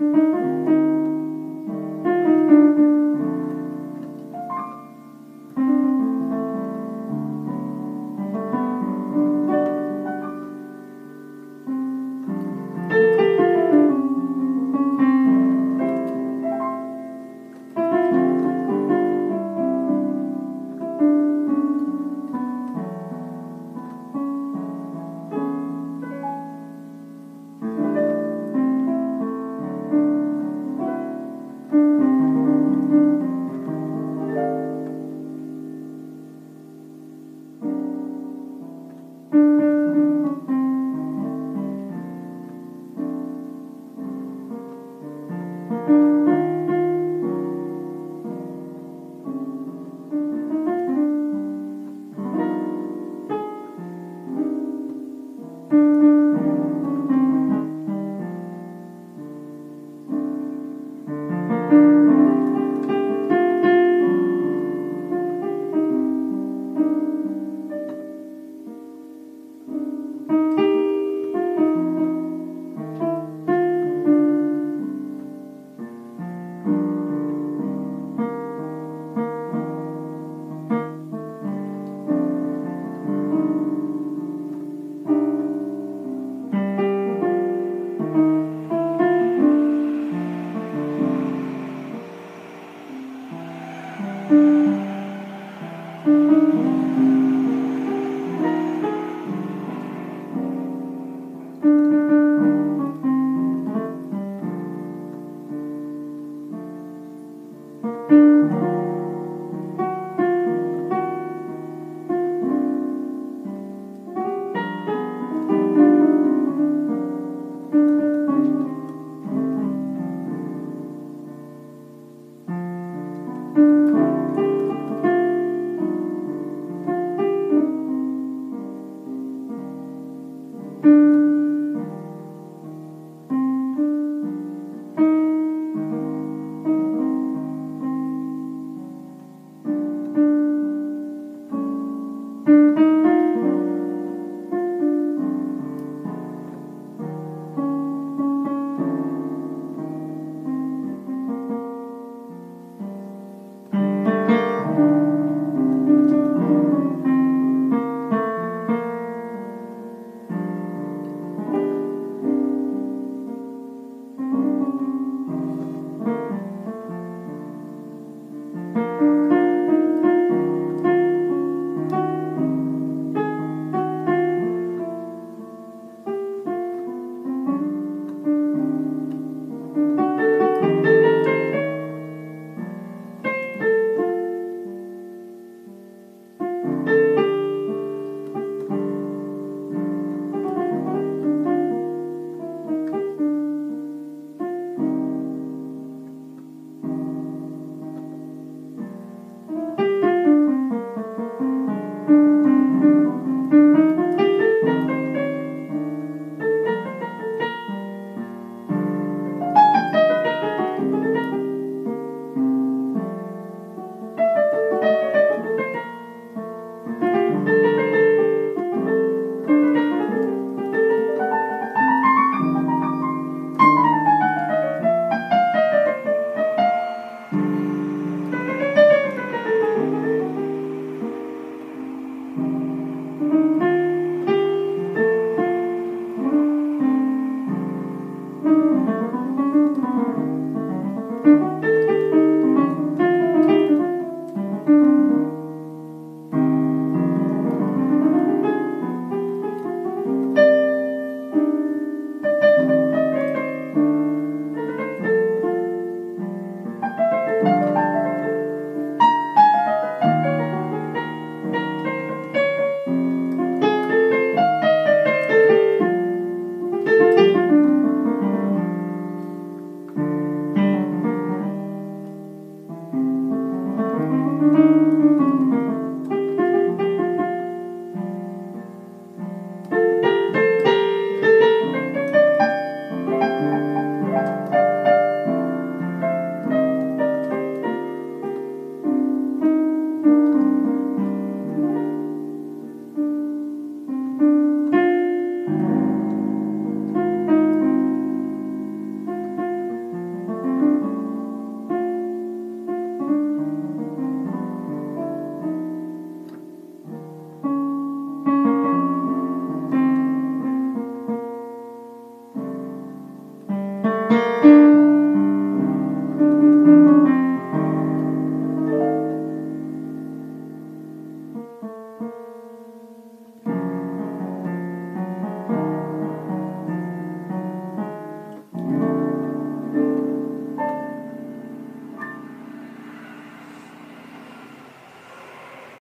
Música Thank you.